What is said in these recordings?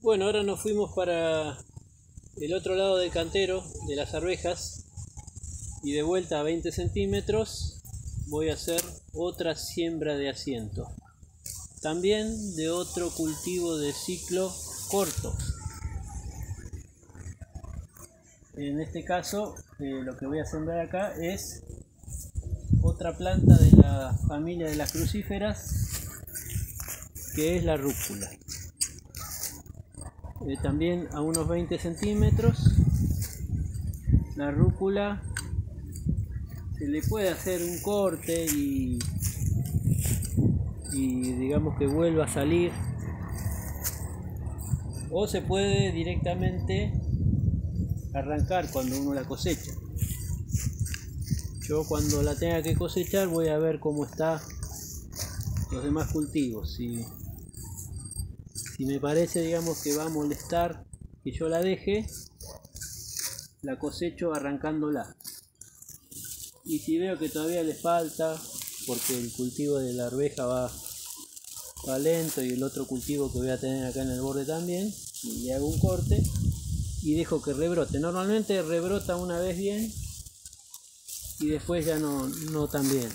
Bueno, ahora nos fuimos para el otro lado del cantero de las arvejas y de vuelta a 20 centímetros voy a hacer otra siembra de asiento. También de otro cultivo de ciclo corto. En este caso eh, lo que voy a sembrar acá es otra planta de la familia de las crucíferas que es la rúcula. Eh, también a unos 20 centímetros. La rúcula se le puede hacer un corte y, digamos que vuelva a salir. O se puede directamente arrancar cuando uno la cosecha. Yo cuando la tenga que cosechar voy a ver cómo está los demás cultivos. Si si me parece, digamos, que va a molestar que yo la deje, la cosecho arrancándola. Y si veo que todavía le falta, porque el cultivo de la arveja va, va lento y el otro cultivo que voy a tener acá en el borde también, le hago un corte y dejo que rebrote. Normalmente rebrota una vez bien y después ya no, no tan bien.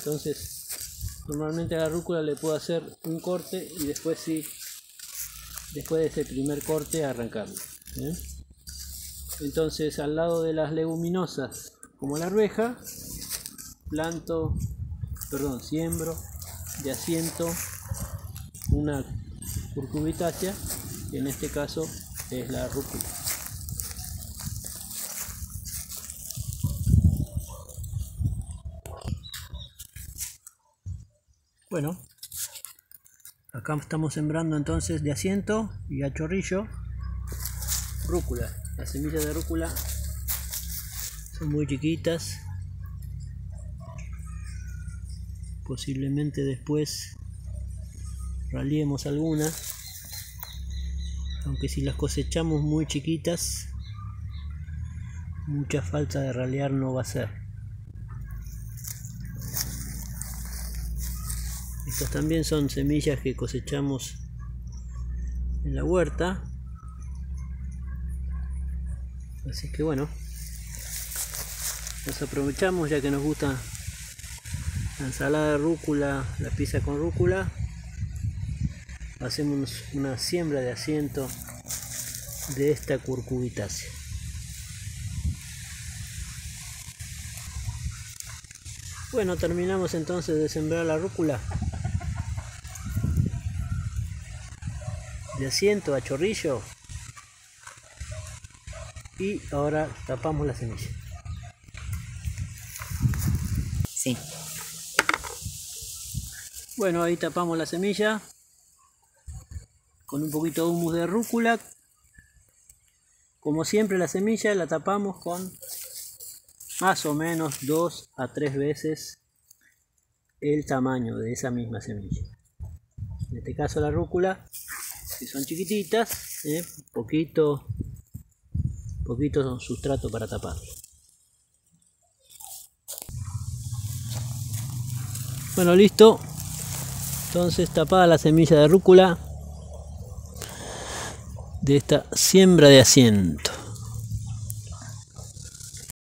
Entonces, normalmente a la rúcula le puedo hacer un corte y después sí después de ese primer corte arrancarlo. ¿eh? Entonces al lado de las leguminosas como la arveja, planto, perdón, siembro de asiento una curcubitácea, que en este caso es la rúcula. Bueno, Acá estamos sembrando entonces de asiento y a chorrillo rúcula. Las semillas de rúcula son muy chiquitas. Posiblemente después raliemos algunas. Aunque si las cosechamos muy chiquitas, mucha falta de ralear no va a ser. Estas también son semillas que cosechamos en la huerta. Así que bueno, las aprovechamos ya que nos gusta la ensalada de rúcula, la pizza con rúcula. Hacemos una siembra de asiento de esta curcubitácea. Bueno, terminamos entonces de sembrar la rúcula. De asiento a chorrillo y ahora tapamos la semilla. Sí. Bueno, ahí tapamos la semilla con un poquito de humus de rúcula. Como siempre la semilla la tapamos con más o menos dos a tres veces el tamaño de esa misma semilla. En este caso la rúcula si son chiquititas, ¿eh? poquito, poquito sustrato para taparlo. Bueno, listo. Entonces tapada la semilla de rúcula de esta siembra de asiento.